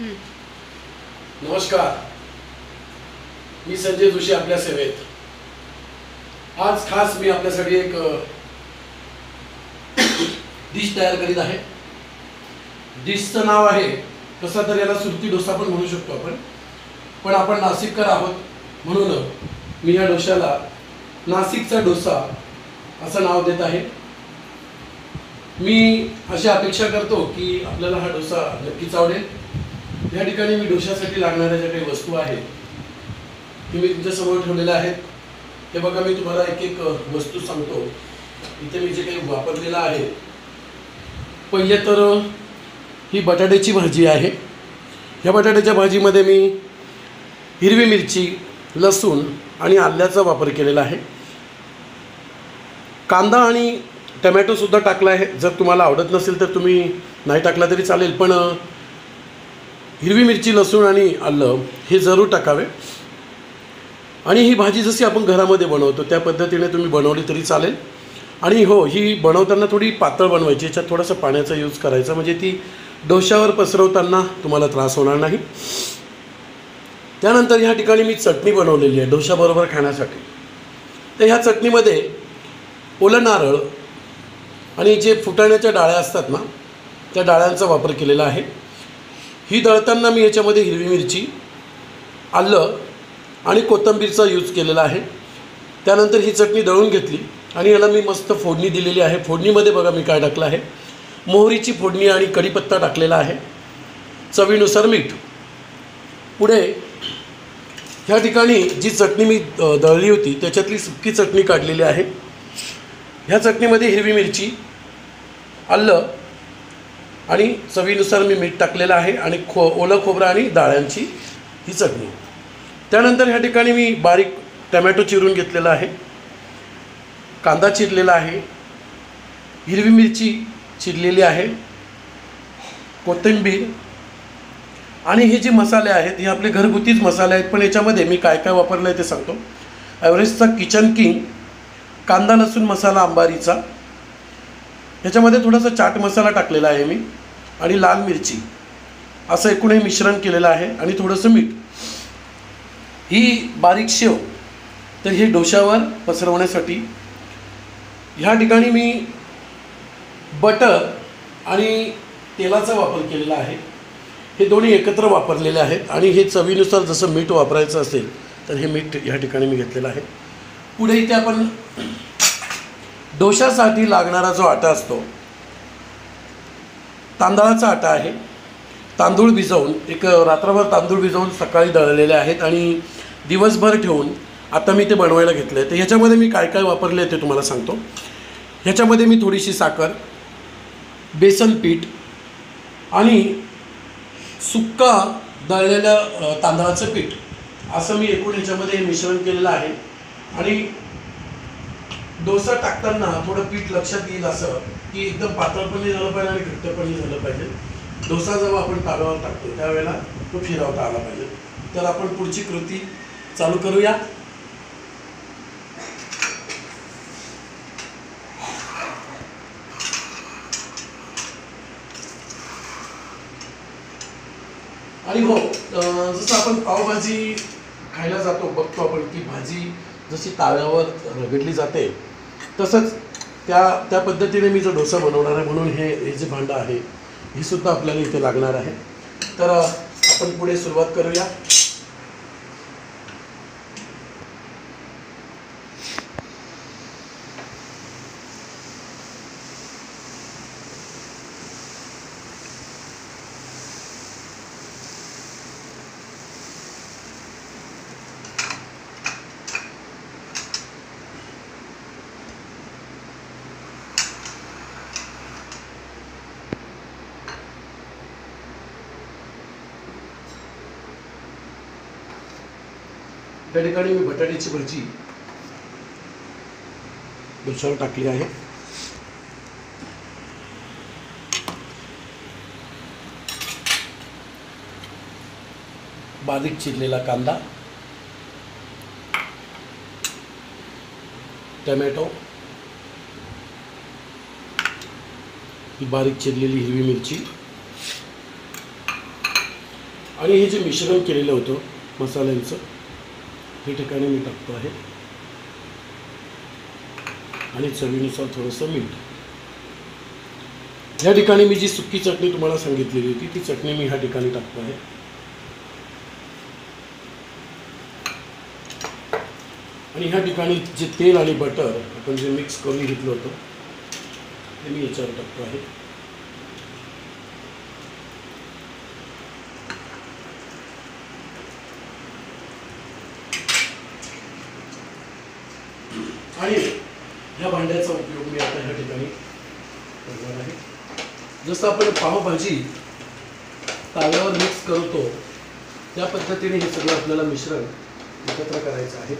नमस्कार. मी संजय जोशी आपल्या सेवेत. आज खास मी आपल्यासाठी एक डिश तयार करीत आहे. डिशचं नाव आहे तसा तर याला सुरती डोसा पण म्हणू शकतो आपण. पण आपण नाशिककर आहोत म्हणून मी या डोशाला नाशिकचा डोसा असं नाव देत आहे. मी अशी अपेक्षा करतो की आपल्याला हा डोसा नक्कीच आवडेल. या ठिकाणी मी डोशासाठी लागणाऱ्या ज्या काही वस्तू आहेत ते मी तुमच्यासमोर ठेवलेल्या आहेत. हे बघा मी तुम्हाला एक एक वस्तू सांगतो. इथे मी जे काही वापरलेलं आहे पहिले तर ही बटाट्याची भाजी आहे. ह्या बटाट्याच्या भाजीमध्ये मी हिरवी मिरची लसूण आणि आल्याचा वापर केलेला आहे. कांदा आणि टमॅटोसुद्धा टाकला आहे. जर तुम्हाला आवडत नसेल तर तुम्ही नाही टाकला तरी चालेल पण हिरवी मिरची लसूण आणि आलं हे जरूर टाकावे. आणि ही भाजी जशी आपण घरामध्ये बनवतो त्या पद्धतीने तुम्ही बनवली तरी चालेल. आणि हो ही बनवताना थोडी पातळ बनवायची याच्यात थोडासा पाण्याचा यूज करायचा. म्हणजे ती डोशावर पसरवताना तुम्हाला त्रास होणार नाही. त्यानंतर ह्या ठिकाणी मी चटणी बनवलेली आहे डोशाबरोबर खाण्यासाठी. तर ह्या चटणीमध्ये ओलं नारळ आणि जे फुटाण्याच्या डाळ्या असतात ना त्या डाळ्यांचा वापर केलेला आहे. ही दळताना मी याच्यामध्ये हिरवी मिरची आलं आणि कोथिंबीरचा यूज केलेला आहे. त्यानंतर ही चटणी दळून घेतली आणि याला मी मस्त फोडणी दिलेली आहे. फोडणीमध्ये बघा मी काय टाकलं आहे. मोहरीची फोडणी आणि कढीपत्ता टाकलेला आहे. चवीनुसार मीठ. पुढे ह्या ठिकाणी जी चटणी मी दळली होती त्याच्यातली सुकी चटणी काढलेली आहे. ह्या चटणीमध्ये हिरवी मिरची आलं आणि चवीनुसार मी मीठ टाकलेलं आहे आणि खो ओलं खोबरं आणि डाळ्यांची ही चटणी. त्यानंतर ह्या ठिकाणी मी बारीक टमॅटो चिरून घेतलेला आहे. कांदा चिरलेला आहे. हिरवी मिरची चिरलेली आहे. कोथिंबीर. आणि हे जे मसाले आहेत हे आपले घरगुतीच मसाले आहेत पण याच्यामध्ये मी काय काय वापरलं आहे ते सांगतो. ॲव्हरेजचा किचन किंग कांदा लसूण मसाला अंबारीचा ह्याच्यामध्ये थोडासा चाट मसाला टाकलेला आहे मी आणि लाल मिरची. असं एकूण हे मिश्रण केलेलं आहे आणि थोडंसं मीठ. ही बारीक शेव तर हे डोशावर पसरवण्यासाठी. ह्या ठिकाणी मी बटर आणि तेलाचा वापर केलेला आहे. हे दोन्ही एकत्र वापरलेले आहेत आणि हे चवीनुसार जसं मीठ वापरायचं असेल तर हे मीठ ह्या ठिकाणी मी घेतलेलं आहे. पुढे इथे आपण डोशासाठी लागणारा जो आटा असतो तांदळाचा आटा आहे. तांदूळ भिजवून एक रात्रभर तांदूळ भिजवून सकाळी दळलेले आहेत आणि दिवसभर ठेवून आता मी ते बनवायला घेतलं आहे तर ह्याच्यामध्ये मी काय काय वापरले ते तुम्हाला सांगतो. ह्याच्यामध्ये मी थोडीशी साखर बेसन पीठ आणि सुक्का दळलेलं तांदळाचं पीठ असं मी एकूण ह्याच्यामध्ये मिश्रण केलेलं आहे. आणि डोसा टाकताना थोडं पीठ लक्षात येईल असं की एकदम पातळ पण झालं पाहिजे आणि घट्ट पण झालं पाहिजे. डोसा जेव्हा आपण ताव्यावर टाकतो त्यावेळेला तो फिरवता आला पाहिजे. तर आपण पुढची कृती चालू करूया. आणि हो जसं आपण पावभाजी खायला जातो बघतो आपण की भाजी जशी ताव्यावर रगडली जाते तसंच त्या त्या पद्धतीने मी जो डोसा बनवणार आहे म्हणून हे हे जे भांडं आहे ही सुद्धा आपल्याला इथे लागणार आहे. तर आपण पुढे सुरुवात करूया. त्या ठिकाणी मी बटाट्याची भजी दुसऱ्यावर टाकली आहे. बारीक चिरलेला कांदा टमॅटो ही बारीक चिरलेली हिरवी मिरची आणि हे जे मिश्रण केलेलं होतं मसाल्यांचं हे ठिकाणी मी टाकतो आहे. आणि चवीनुसार थोडंसं मीठ. या ठिकाणी मी जी सुकी चटणी तुम्हाला सांगितलेली होती ती चटणी मी ह्या ठिकाणी टाकतो आहे. आणि ह्या ठिकाणी जे तेल आणि बटर आपण जे मिक्स करून घेतलं होतं ते मी याच्यावर टाकतो आहे आणि ह्या भांड्याचा उपयोग मी आता ह्या ठिकाणी करणार आहे. जसं आपण पावभाजी ताव्यावर मिक्स करतो त्या पद्धतीने हे सगळं आपल्याला मिश्रण एकत्र करायचं आहे.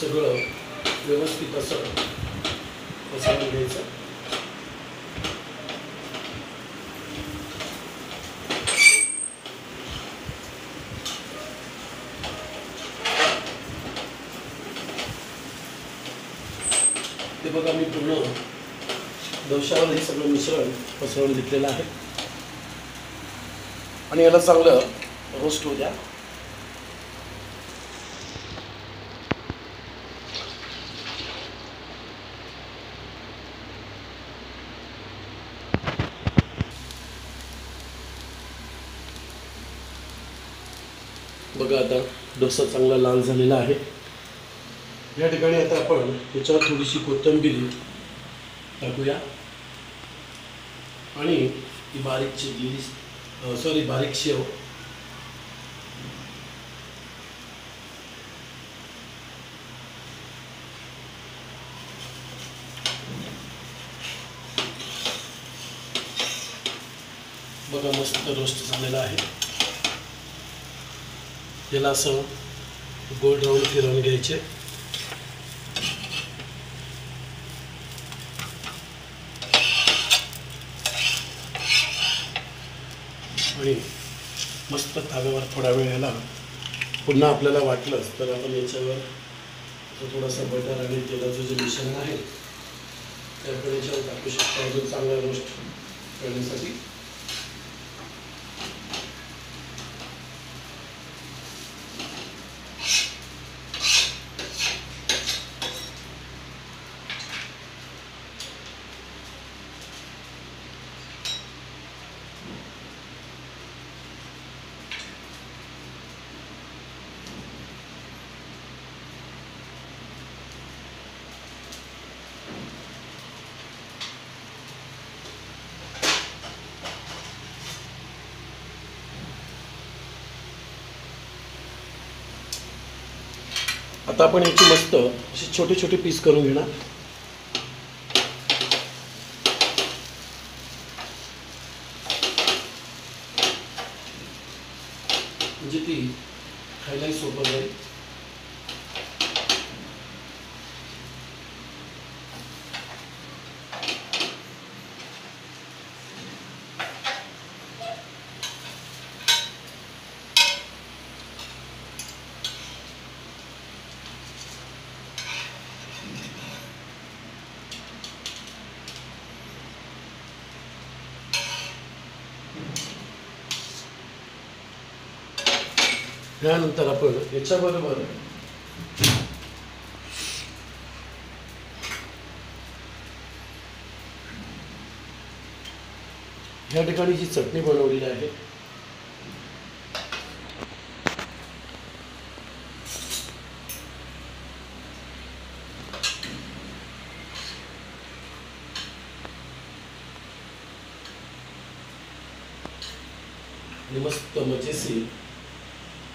सगळं व्यवस्थित असं पसरून घ्यायचं ते बघा मी पूर्ण डोशावर हे सगळं मिश्रण पसरवून घेतलेलं आहे. आणि याला चांगलं रोस्ट होऊ द्या. बघा आता डोसा चांगला लाल झालेला आहे. या ठिकाणी आता आपण याच्यावर थोडीशी कोथिंबीर टाकूया. आणि ती बारीक चिरलेली सॉरी बारीक शेव. बघा मस्त रोस्ट झालेला आहे. त्याला असं गोल राऊंड फिरवून घ्यायचे. आणि मस्त ताव्यावर थोडा वेळ याला पुन्हा आपल्याला वाटलंच तर आपण याच्यावर तो थोडासा बटर आणि तेलाचं जे मिश्रण आहे ते आपण याच्यावर टाकू शकतो. अजून चांगला रोस्ट करण्यासाठी. आता आपण याची मस्त अशी छोटे छोटे पीस करून घेणार. म्हणजे ती खायलाही सोपं जाईल. त्यानंतर आपण याच्याबरोबर या ठिकाणी जी चटणी बनवलेली आहे. मस्त मजेशीर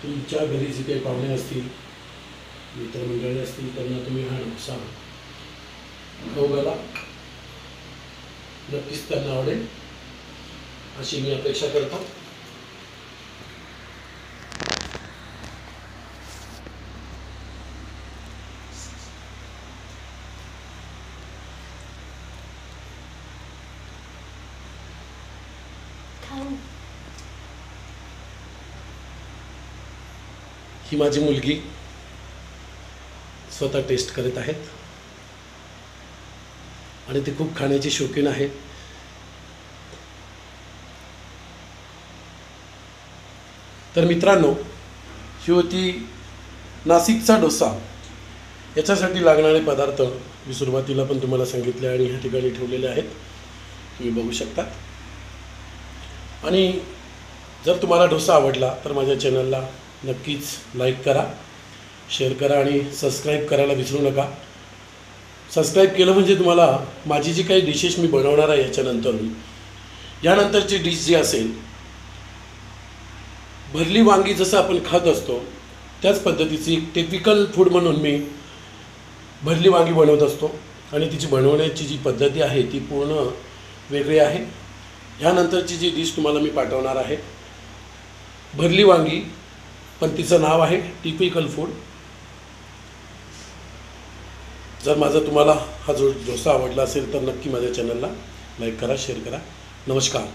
तुमच्या घरी जे काही पाहुणे असतील मित्रमंडळी असतील त्यांना तुम्ही हा नुकसान खाऊ नक्कीच त्यांना आवडेल अशी मी अपेक्षा करतो. ही माझी मुलगी स्वतः टेस्ट करत आहेत. आणि ती खूप खाण्याची शौकीन आहे. तर मित्रांनो ही होती नाशिकचा डोसा. याच्यासाठी लागणारे पदार्थ मी सुरुवातीला पण तुम्हाला सांगितले आणि ह्या ठिकाणी ठेवलेले आहेत. तुम्ही बघू शकता. आणि जर तुम्हाला डोसा आवडला तर माझ्या चॅनलला नक्कीच लाईक करा शेअर करा आणि सबस्क्राईब करायला विसरू नका. सबस्क्राईब केलं म्हणजे तुम्हाला माझी जी काही डिशेस मी बनवणार आहे याच्यानंतर यानंतरची डिश जी असेल भरली वांगी जसं आपण खात असतो त्याच पद्धतीची एक टिपिकल फूड म्हणून मी भरली वांगी बनवत असतो. आणि तिची बनवण्याची जी पद्धती आहे ती पूर्ण वेगळी आहे. ह्यानंतरची जी डिश तुम्हाला मी पाठवणार आहे भरली वांगी पण तिचं नाव आहे टिपिकल फूड. जर माझा तुम्हाला हा जो डोसा आवडला असेल तर नक्की माझ्या चॅनलला लाईक करा शेअर करा. नमस्कार.